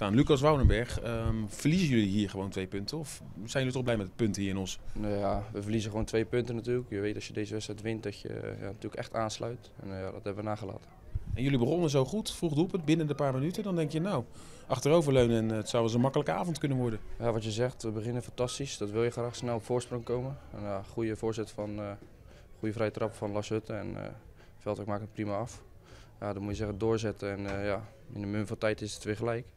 staan. Lucas Woudenberg, ehm, verliezen jullie hier gewoon twee punten? Of zijn jullie toch blij met de punten hier in ons? Nou ja, we verliezen gewoon twee punten natuurlijk. Je weet als je deze wedstrijd wint dat je ja, natuurlijk echt aansluit. En ja, dat hebben we nagelaten. En jullie begonnen zo goed, vroeg doelpunt, binnen de paar minuten. Dan denk je, nou, achteroverleunen en het zou eens een makkelijke avond kunnen worden. Ja, wat je zegt, we beginnen fantastisch. Dat wil je graag snel op voorsprong komen. Goede voorzet van, uh, goede vrije trap van Lars Hutte. En uh, Veldhoek maakt het prima af. Ja, dan moet je zeggen doorzetten. En uh, ja, in de mum van tijd is het weer gelijk, 1-1.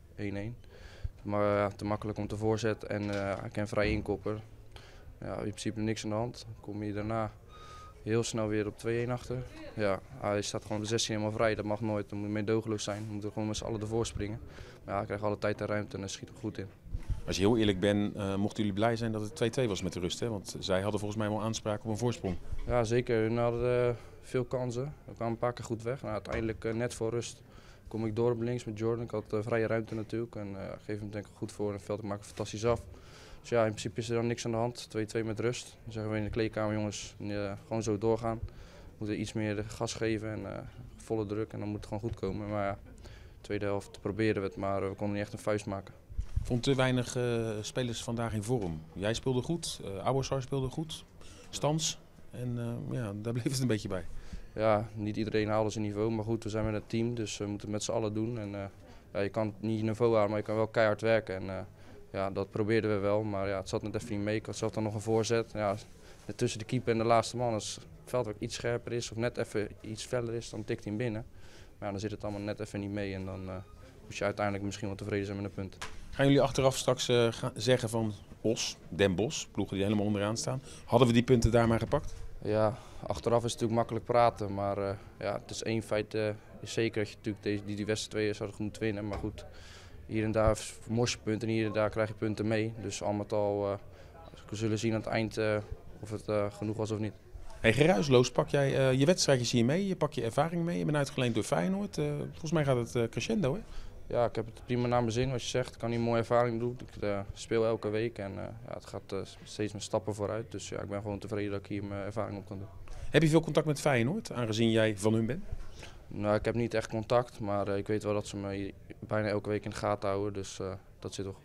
Maar ja, te makkelijk om te voorzetten en hij kan vrij inkoppen. Ja, in principe niks aan de hand. Kom je daarna heel snel weer op 2-1 achter. Ja, hij staat gewoon de 16 helemaal vrij. Dat mag nooit. Dan moet je meedogenloos zijn. We moeten gewoon met z'n allen ervoor springen. Maar ja, hij krijgt alle tijd en ruimte en schiet er goed in. Als je heel eerlijk bent, uh, mochten jullie blij zijn dat het 2-2 was met de rust. Hè? Want zij hadden volgens mij wel aanspraak op een voorsprong. Ja, zeker. Hun hadden uh, veel kansen. We kwamen een paar keer goed weg. Nou, uiteindelijk uh, net voor rust kom ik door op links met Jordan. Ik had vrije ruimte natuurlijk. En geef hem denk ik goed voor. En veld ik fantastisch af. Dus ja, in principe is er dan niks aan de hand. 2-2 met rust. Dan zeggen we in de kleedkamer, jongens, gewoon zo doorgaan. We moeten iets meer gas geven en volle druk. En dan moet het gewoon goed komen. Maar ja, tweede helft proberen we het, maar we konden niet echt een vuist maken. Vond te weinig uh, spelers vandaag in vorm. Jij speelde goed, uh, speelde goed, Stans. En uh, ja, daar bleef het een beetje bij. Ja, niet iedereen haalde zijn niveau, maar goed, we zijn met een team, dus we moeten het met z'n allen doen. En, ja, je kan niet je niveau halen, maar je kan wel keihard werken. En, ja, dat probeerden we wel, maar ja, het zat net even niet mee. Ik had zelf dan nog een voorzet. Ja, tussen de keeper en de laatste man, als het veldwerk iets scherper is of net even iets feller is, dan tikt hij binnen. Maar dan zit het allemaal net even niet mee en dan moet je uiteindelijk misschien wel tevreden zijn met een punt. Gaan jullie achteraf straks uh, zeggen van Os, Den Bosch, ploegen die helemaal onderaan staan. Hadden we die punten daar maar gepakt? Ja, achteraf is het natuurlijk makkelijk praten. Maar uh, ja, het is één feit uh, is zeker dat je natuurlijk deze, die, die twee zouden moeten winnen. Maar goed, hier en daar mors je punten en hier en daar krijg je punten mee. Dus al met al we zullen zien aan het eind of het genoeg was of niet. Hey, geruisloos pak jij je wedstrijdjes hier mee, je pak je ervaring mee. Je bent uitgeleend door Feyenoord. volgens mij gaat het crescendo hè? Ja, ik heb het prima naar mijn zin, wat je zegt. Ik kan hier een mooie ervaring doen. Ik uh, speel elke week en uh, ja, het gaat uh, steeds met stappen vooruit. Dus ja, ik ben gewoon tevreden dat ik hier mijn ervaring op kan doen. Heb je veel contact met Feyenoord, aangezien jij van hun bent? Nou, ik heb niet echt contact, maar ik weet wel dat ze me bijna elke week in de gaten houden. Dus dat zit toch.